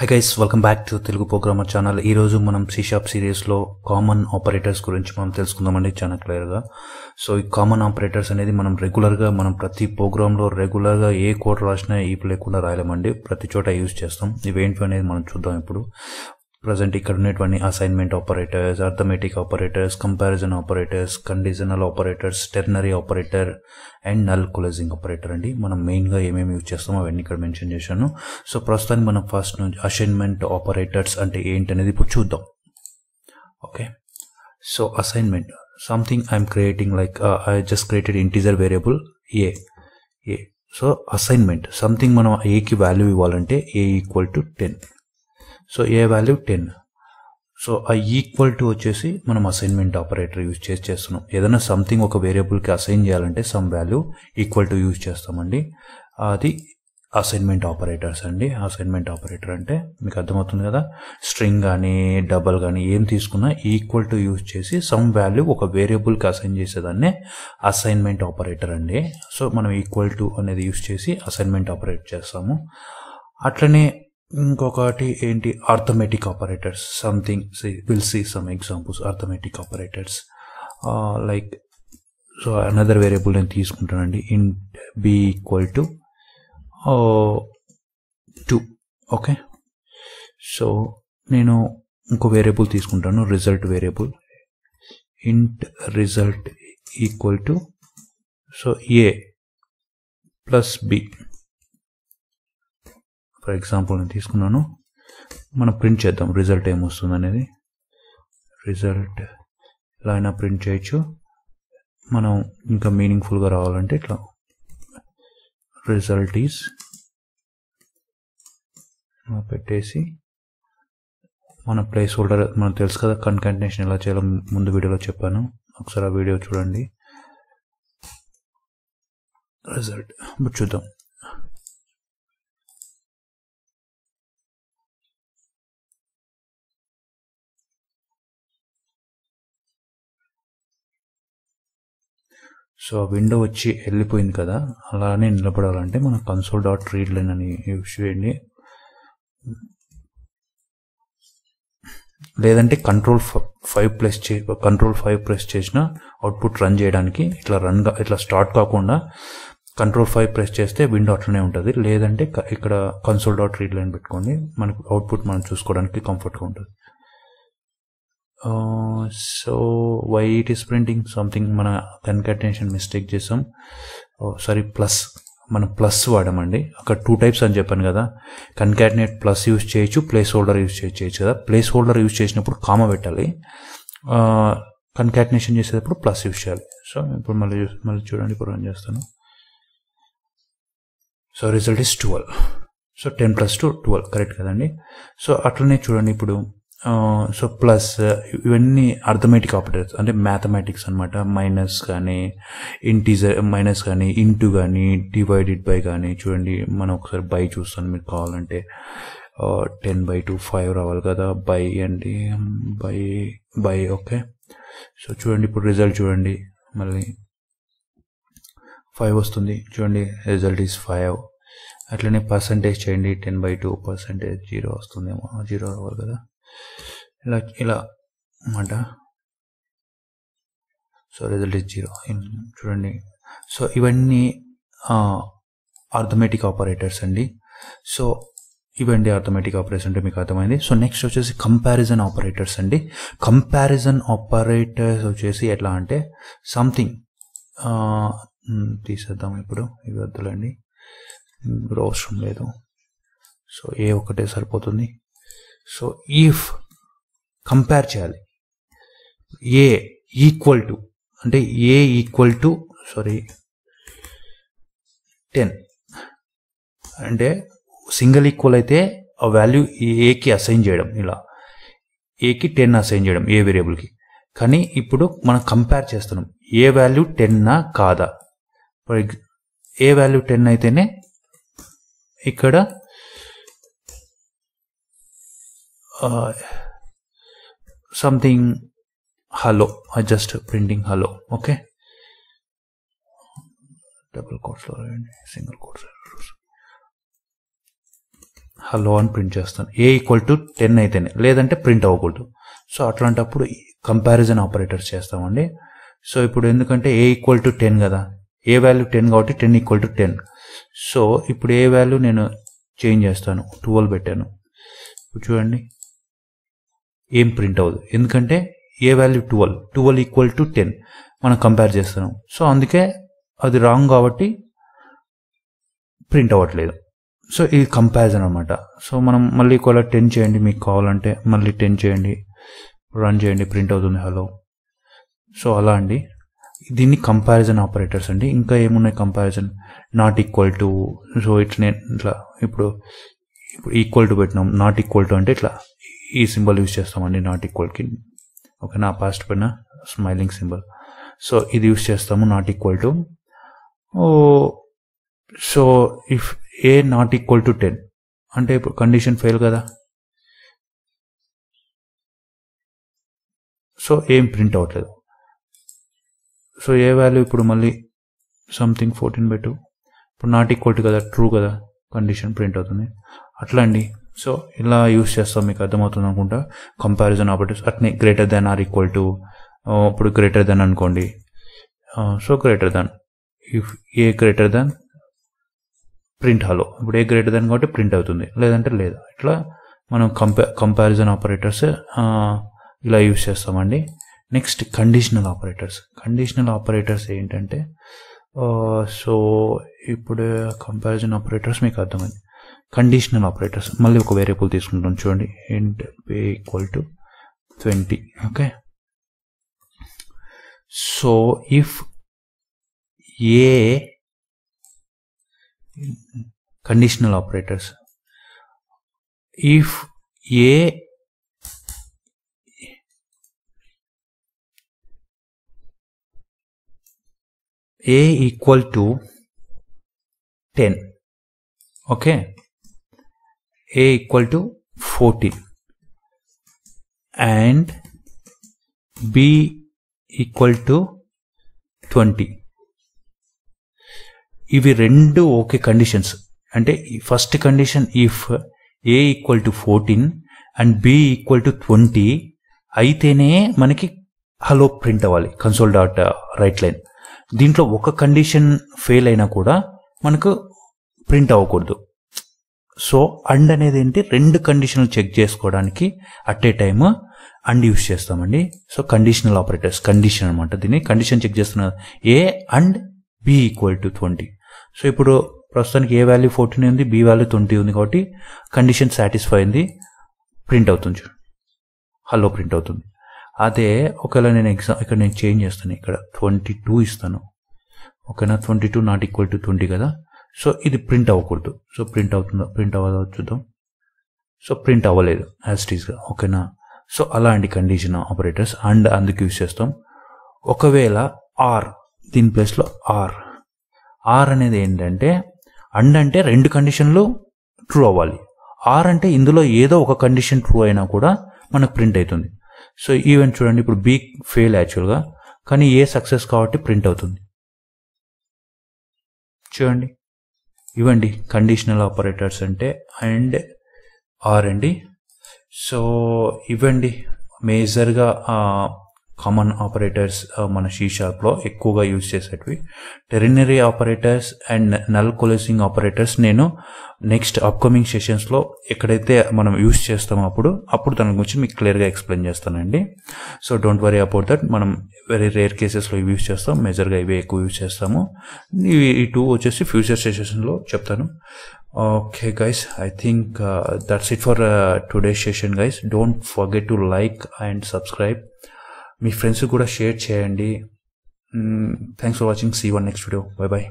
Hi guys welcome back to Telugu programmer channel ఈ రోజు మనం సి షాప్ సిరీస్లో కామన్ ఆపరేటర్స్ గురించి మనం తెలుసుకుందామండి చాలా క్లియర్గా సో ఈ కామన్ ఆపరేటర్స్ అనేది మనం రెగ్యులర్గా మనం ప్రతి ప్రోగ్రాంలో రెగ్యులర్గా ఏ కోడ్ రాసినా ఈ లేకుండా రాయలేమండి. ప్రతి చోట యూజ్ చేస్తాం. ఇవేంటి అనేది మనం చూద్దాం ఇప్పుడు. ప్రజెంట్ ఇక్కడ ఉన్నటువంటి assignment operators arithmetic operators comparison operators conditional operators ternary operator and null coalescing operator అండి. మనం మెయిన్గా ఏమేమి యూజ్ చేస్తామో అవన్నీ ఇక్కడ మెన్షన్ చేశాను. సో ప్రస్తుతానికి మనం ఫస్ట్ నుంచి అసైన్మెంట్ ఆపరేటర్స్ అంటే ఏంటనేది ఇప్పుడు చూద్దాం. Okay so assignment something I'm creating like I just created integer variable a a so assignment something మనం ఏకి వాల్యూ ఇవ్వాలంటే a equal to ten so a value ten so ఆ ఈక్వల్ టు వచ్చేసి మనం అసైన్మెంట్ ఆపరేటర్ యూజ్ చేసి చేస్తున్నాం. ఏదైనా something ఒక వేరియబుల్కి అసైన్ చేయాలంటే some value equal to use చేస్తామండి. అది అసైన్మెంట్ ఆపరేటర్స్ అండి. అసైన్మెంట్ ఆపరేటర్ అంటే మీకు అర్థమవుతుంది కదా? స్ట్రింగ్ కానీ డబల్ కానీ ఏం తీసుకున్నా ఈక్వల్ టు యూజ్ చేసి సమ్ వాల్యూ ఒక వేరియబుల్కి అసైన్ చేసేదాన్నే అసైన్మెంట్ ఆపరేటర్ అండి. సో మనం ఈక్వల్ టు అనేది యూజ్ చేసి అసైన్మెంట్ ఆపరేట్ చేస్తాము. అట్లనే ఇంకొకటి ఏంటి? Arithmetic operators something will see some examples arithmetic operators like so another variable నేను తీసుకుంటానండి. Int b equal to two okay so నేను ఇంకో వేరియబుల్ తీసుకుంటాను. Result variable int result equal to so a plus b for example నేను తీసుకున్నాను. మనం print చేద్దాం. Result ఏమొస్తుంది అనేది. రిజల్ట్ ఇలా అయినా ప్రింట్ చేయొచ్చు. మనం ఇంకా మీనింగ్ఫుల్గా రావాలంటే ఇట్లా. రిజల్ట్ ఈస్ పెట్టేసి మన ప్లేస్ హోల్డర్ మనకు తెలుసు కదా కన్కంటినేషన్ ఎలా చేయాలో ముందు వీడియోలో చెప్పాను. ఒకసారి ఆ వీడియో చూడండి. రిజల్ట్ చూద్దాం. సో ఆ విండో వచ్చి వెళ్ళిపోయింది కదా అలానే నిలబడాలంటే మనం కన్సోల్ డాట్ రీడ్ లైన్ అని యూస్ చేయండి. లేదంటే కంట్రోల్ ఫైవ్ ప్లస్ చే కంట్రోల్ ఫైవ్ ప్రెస్ చేసిన అవుట్పుట్ రన్ చేయడానికి ఇట్లా రన్ ఇట్లా స్టార్ట్ కాకుండా కంట్రోల్ ఫైవ్ ప్రెస్ చేస్తే విండో అట్లనే ఉంటుంది. లేదంటే ఇక్కడ కన్సోల్ డాట్ రీడ్ లైన్ పెట్టుకోండి. మనకు అవుట్పుట్ మనం చూసుకోవడానికి కంఫర్ట్గా ఉంటుంది. So why it is printing something మన కన్కటేషన్ మిస్టేక్ చేసాం. సారీ ప్లస్ మనం ప్లస్ వాడమండి. అక్కడ టూ టైప్స్ అని చెప్పాను కదా. కన్కాటినేట్ ప్లస్ యూజ్ చేయొచ్చు ప్లేస్ హోల్డర్ యూజ్ చేయొచ్చు కదా. ప్లేస్ హోల్డర్ యూజ్ చేసినప్పుడు కామ పెట్టాలి. కన్కాటినేషన్ చేసేటప్పుడు ప్లస్ యూజ్ చేయాలి. సో ఇప్పుడు మళ్ళీ మళ్ళీ చూడండి ఇప్పుడు రన్ చేస్తాను. So result is twelve so ten plus two twelve correct కదండి. సో అట్లనే చూడండి ఇప్పుడు. సో ప్లస్ uh, ఇవన్నీ అర్థమెటిక్ ఆపరేటర్స్ అంటే మ్యాథమెటిక్స్ అనమాట మైనస్ కానీ ఇంటీజర్ మైనస్ కానీ ఇంటూ కానీ డివైడెడ్ బై కానీ చూడండి మనం ఒకసారి బై చూస్తాను మీకు కావాలంటే. టెన్ బై టూ ఫైవ్ రావాలి కదా బై అండి బై బై ఓకే సో చూడండి ఇప్పుడు రిజల్ట్ చూడండి మళ్ళీ ఫైవ్ వస్తుంది. చూడండి రిజల్ట్ ఈజ్ ఫైవ్ అట్లనే పర్సంటేజ్ చేయండి ten by two percentage zero వస్తుందేమో జీరో రావాలి కదా. ఇలా ఇలా. అన్నమాట. సో రిజల్ట్ ఇస్ జీరో చూడండి. సో ఇవన్నీ అర్థమెటిక్ ఆపరేటర్స్ అండి. సో ఇవండి ఆర్థమెటిక్ ఆపరేషన్ అంటే మీకు అర్థమైంది. సో నెక్స్ట్ వచ్చేసి కంపారిజన్ ఆపరేటర్స్ అండి. కంపారిజన్ ఆపరేటర్స్ వచ్చేసి ఎట్లా అంటే సంథింగ్ తీసేద్దాం ఇప్పుడు. ఇవి వద్దులండి. ఇప్పుడు అవసరం లేదు. సో ఏ ఒకటే సరిపోతుంది. సో ఈఫ్ కంపేర్ చేయాలి. ఏ ఈక్వల్ టు అంటే a equal to sorry ten అంటే సింగిల్ ఈక్వల్ అయితే ఆ వాల్యూ ఏకి అసైన్ చేయడం ఇలా. ఏకి టెన్ అసైన్ చేయడం ఏ వేరియబుల్కి కానీ ఇప్పుడు మనం కంపేర్ చేస్తున్నాం. ఏ వాల్యూ టెన్నా కాదా? ఫర్ ఏ వాల్యూ టెన్ అయితేనే ఇక్కడ something hello just printing hello okay double కోట్స్లో single quotes hello అని ప్రింట్ చేస్తాను. ఏ ఈక్వల్ టు టెన్ అయితేనే. లేదంటే ప్రింట్ అవ్వకూడదు. సో అట్లాంటప్పుడు కంపారిజన్ ఆపరేటర్స్ చేస్తామండి. సో ఇప్పుడు ఎందుకంటే ఏ ఈక్వల్ టు టెన్ కదా. ఏ వాల్యూ టెన్ కాబట్టి ten equal to ten so ఇప్పుడు ఏ వాల్యూ నేను చేంజ్ చేస్తాను. ట్వెల్వ్ పెట్టాను. చూడండి. ఏం ప్రింట్ అవ్వదు. ఎందుకంటే a value twelve twelve equal to ten మనం కంపేర్ చేస్తున్నాం. సో అందుకే అది రాంగ్ కాబట్టి ప్రింట్ అవ్వట్లేదు. సో ఇది కంపారిజన్ అనమాట సో మనం మళ్ళీ ఒకవేళ టెన్ చేయండి మీకు కావాలంటే మళ్ళీ టెన్ చేయండి రన్ చేయండి ప్రింట్ అవుతుంది హలో సో అలా అండి. దీన్ని కంపారిజన్ ఆపరేటర్స్ అండి. ఇంకా ఏమున్నాయి comparison not equal to so ఇట్లా నేను ఇట్లా ఇప్పుడు ఇప్పుడు ఈక్వల్ టు పెట్టినాం. నాట్ ఈక్వల్ టు అంటే ఇట్లా ఈ సింబల్ యూజ్ చేస్తామండి నాట్ ఈక్వల్కి ఓకేనా పాస్ట్ పైన స్మైలింగ్ సింబల్ సో ఇది యూజ్ చేస్తాము not equal to. So if a not equal to ten అంటే ఇప్పుడు కండిషన్ ఫెయిల్ కదా? సో ఏం ప్రింట్ అవ్వట్లేదు. సో ఏ వాల్యూ ఇప్పుడు మళ్ళీ సంథింగ్ ఫోర్టీన్ బై టూ ఇప్పుడు నాట్ ఈక్వల్ టు కదా ట్రూ కదా కండిషన్ ప్రింట్ అవుతుంది. అట్లా అండి. సో ఇలా యూస్ చేస్తాం మీకు అర్థమవుతుంది అనుకుంటా. కంపారిజన్ ఆపరేటర్స్ అట్నే greater than or equal to ఇప్పుడు గ్రేటర్ దెన్ అనుకోండి. So greater than if a greater than print hello ఇప్పుడు ఏ గ్రేటర్ దెన్ కాబట్టి ప్రింట్ అవుతుంది. లేదంటే లేదు. ఇట్లా మనం కంపా కంపారిజన్ ఆపరేటర్స్ ఇలా యూస్ చేస్తామండి. Next conditional operators conditional operators ఏంటంటే సో ఇప్పుడు కంపారిజన్ ఆపరేటర్స్ మీకు అర్థమైంది. కండిషనల్ ఆపరేటర్స్ మళ్ళీ ఒక వేరియబుల్ తీసుకుంటాం చూడండి. End pay equal to twenty okay so if a conditional operators if a a equal to ten okay a equal to 14 and b equal to 20 ఇవి రెండు okay conditions అంటే first condition if a equal to fourteen and b equal to twenty అయితేనే మనకి hello print అవ్వాలి console dot write line దీంట్లో ఒక condition fail అయినా కూడా మనకు ప్రింట్ అవ్వకూడదు. సో అండ్ అనేది ఏంటి? రెండు కండిషన్లు చెక్ చేసుకోవడానికి at a time and use చేస్తామండి. సో కండిషనల్ ఆపరేటర్స్ కండిషన్ అనమాట దీన్ని. కండిషన్ చెక్ చేస్తున్న a and b equal to twenty so ఇప్పుడు ప్రస్తుతానికి ఏ వాల్యూ ఫోర్టీన్ ఉంది బి వాల్యూ ట్వంటీ ఉంది కాబట్టి కండిషన్ సాటిస్ఫై అయింది. ప్రింట్ అవుతుంది చూడండి హలో ప్రింట్ అవుతుంది. అదే ఒకవేళ నేను ఎగ్జామ్ ఇక్కడ నేను చేంజ్ చేస్తాను ఇక్కడ. ట్వంటీ టూ ఇస్తాను. ఓకేనా? Twenty two not equal to twenty కదా? సో ఇది ప్రింట్ అవ్వకూడదు. సో ప్రింట్ అవుతుందో? ప్రింట్ అవ్వదో? చూద్దాం. సో ప్రింట్ అవ్వలేదు యాజ్ టీస్గా ఓకేనా? సో అలాంటి కండిషన్ ఆపరేటర్స్ అండ్ అందుకు యూస్ చేస్తాం. ఒకవేళ ఆర్ దీని ప్లేస్లో ఆర్ ఆర్ అనేది ఏంటంటే అండ్ అంటే రెండు కండిషన్లు ట్రూ అవ్వాలి. ఆర్ అంటే ఇందులో ఏదో ఒక కండిషన్ ట్రూ అయినా కూడా మనకు ప్రింట్ అవుతుంది. సో ఈవెంట్ చూడండి ఇప్పుడు బీ ఫెయిల్ యాక్చువల్గా కానీ ఏ సక్సెస్ కాబట్టి ప్రింట్ అవుతుంది. చూడండి. ఇవ్వండి కండిషనల్ ఆపరేటర్స్ అంటే అండ్ ఆర్ అండి సో ఇవ్వండి. మేజర్గా కామన్ ఆపరేటర్స్ uh, మన సి షార్ప్లో ఎక్కువగా యూజ్ చేసేటివి. Ternary operators and null coalescing operators నేను నెక్స్ట్ అప్కమింగ్ సెషన్స్లో ఎక్కడైతే మనం యూజ్ చేస్తామో అప్పుడు అప్పుడు దాని గురించి మీకు క్లియర్గా ఎక్స్ప్లెయిన్ చేస్తానండి. So don't worry about that మనం వెరీ రేర్ కేసెస్లో యూజ్ చేస్తాం. మేజర్గా ఇవే ఎక్కువ యూజ్ చేస్తాము. ఇవి ఈ టూ వచ్చేసి ఫ్యూచర్ సెషన్స్లో చెప్తాను. Okay guys I think that's it for today session guys don't forget to like and subscribe me friends కూడా షేర్ చేయండి. Thanks for watching. See one next video. Bye bye.